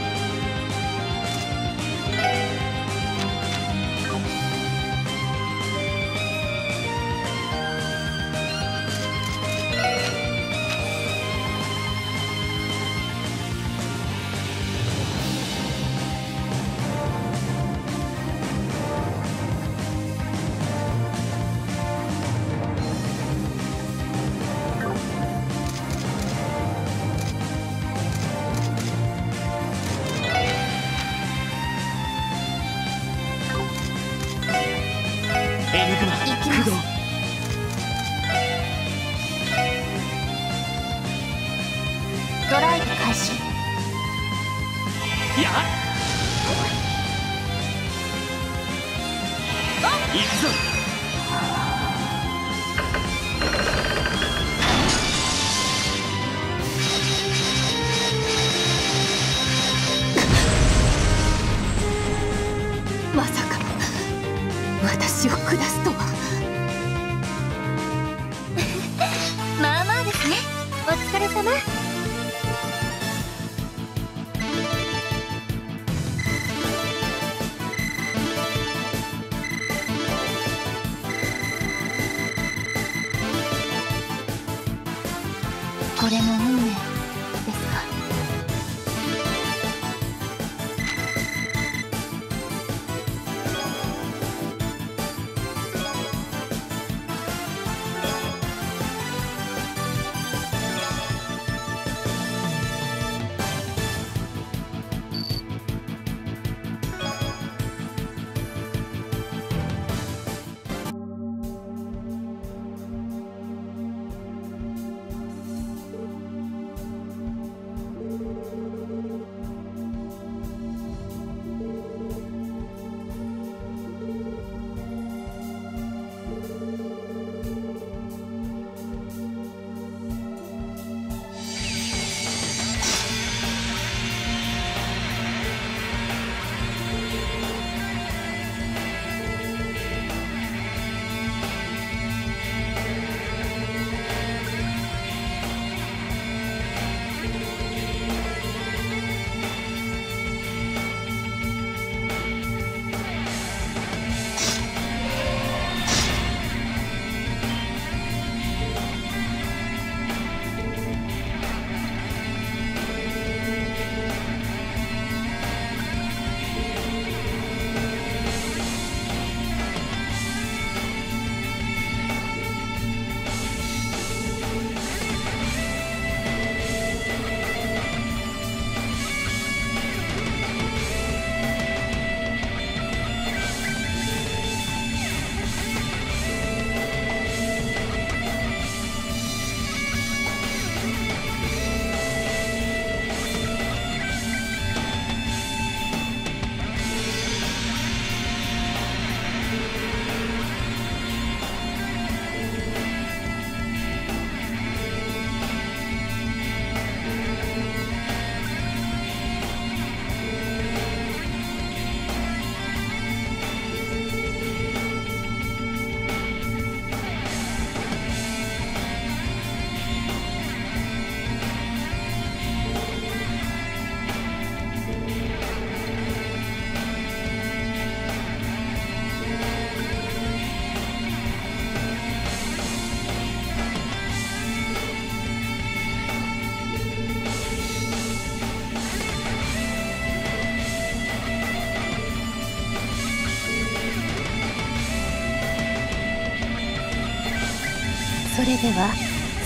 Speaker 7: れでは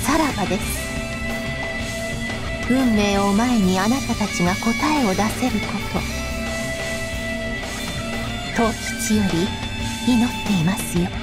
Speaker 7: さらばです。運命を前にあなたたちが答えを出せること。藤吉より祈っていますよ。